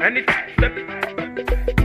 Anytime.